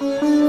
Mm-hmm.